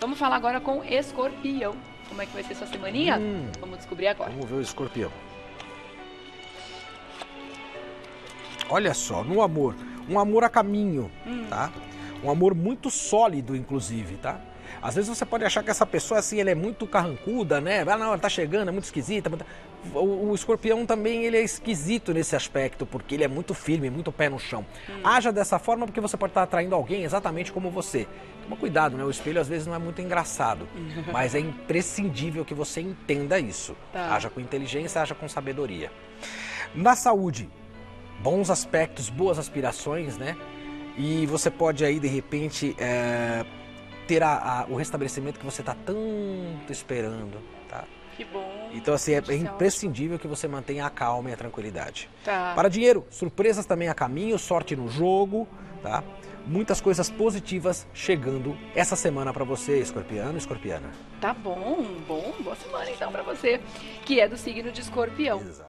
Vamos falar agora com Escorpião. Como é que vai ser sua semaninha? Hum. Vamos descobrir agora. Vamos ver o escorpião. Olha só, no amor, um amor a caminho, tá? Um amor muito sólido, inclusive, tá? Às vezes você pode achar que essa pessoa, assim, ela é muito carrancuda, né? Ah, não, ela tá chegando, é muito esquisita. O, o escorpião também, ele é esquisito nesse aspecto, porque ele é muito firme, muito pé no chão. Haja dessa forma porque você pode estar atraindo alguém exatamente como você. Toma cuidado, né? O espelho às vezes não é muito engraçado, mas é imprescindível que você entenda isso. Tá. Haja com inteligência, haja com sabedoria. Na saúde, bons aspectos, boas aspirações, né? E você pode aí, de repente, é, ter a- a- o restabelecimento que você está tanto esperando, tá? Que bom. Então, assim, é, é ótimo. imprescindível que você mantenha a calma e a tranquilidade. Tá. Para dinheiro, surpresas também a caminho, sorte no jogo, tá? Muitas coisas positivas chegando essa semana para você, escorpiano escorpiana. Tá bom, bom, boa semana então pra você, que é do signo de escorpião. Exato.